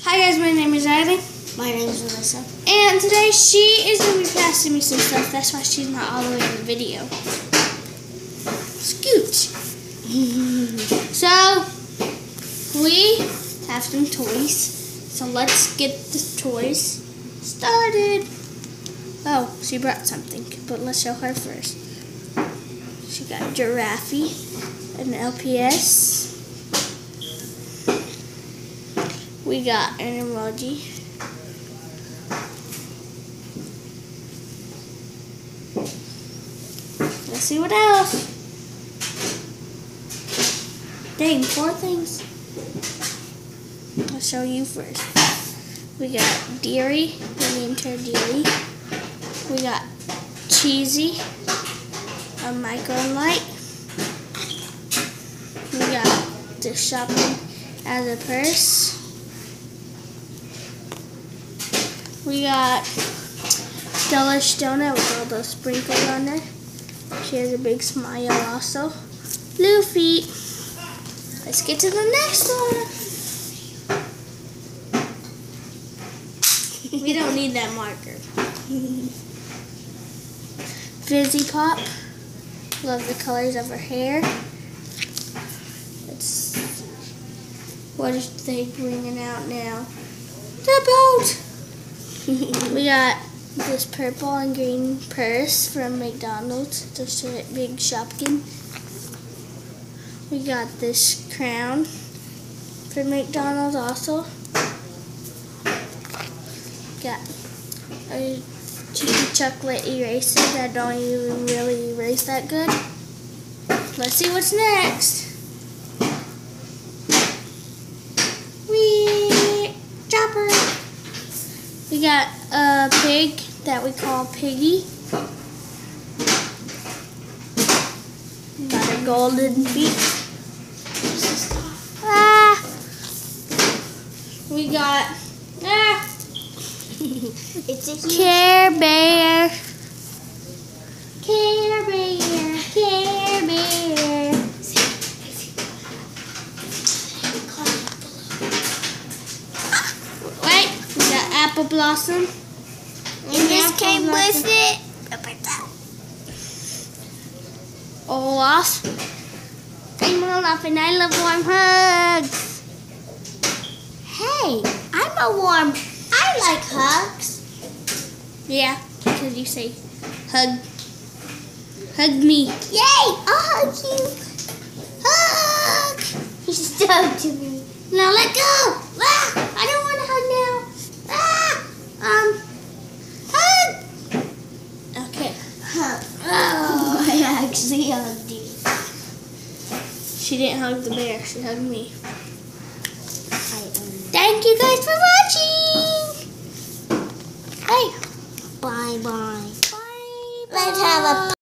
Hi guys, my name is Riley, My name is Melissa. and today she is going to be passing me some stuff. That's why she's not all the way in the video. Scoot. so, we have some toys. So let's get the toys started. Oh, she brought something, but let's show her first. She got Giraffe, an LPS. We got an emoji. Let's see what else. Dang, four things. I'll show you first. We got Deary. We named her Deary. We got Cheesy. A micro light. We got the shopping as a purse. We got D'lish Donut with all those sprinkles on there. She has a big smile also. Luffy. Let's get to the next one. we don't need that marker. Fizzy Pop. Love the colors of her hair. Let's what are they bringing out now? The boat! we got this purple and green purse from McDonald's, the big Shopkin. We got this crown from McDonald's also. Got a cheeky chocolate eraser that don't even really erase that good. Let's see what's next. We got a pig that we call Piggy. Got a golden feet. Ah. We got ah. It's a Care Bear. Care Bear. Care Bear. Wait, we got Apple Blossom. And this came Blossom. with it. Olaf. I'm Olaf and I love warm hugs. Hey, I'm a warm. I like hugs. Yeah, because you say hug. Hug me. Yay! I'll hug you. Hug. He's stuck to me. Now let go. Ah, I don't want to hug now. Ah, um, hug. Okay. Hug. Oh, I actually hugged you. She didn't hug the bear. She hugged me. Thank you guys for watching. Hey. bye bye. Bye. Let's have a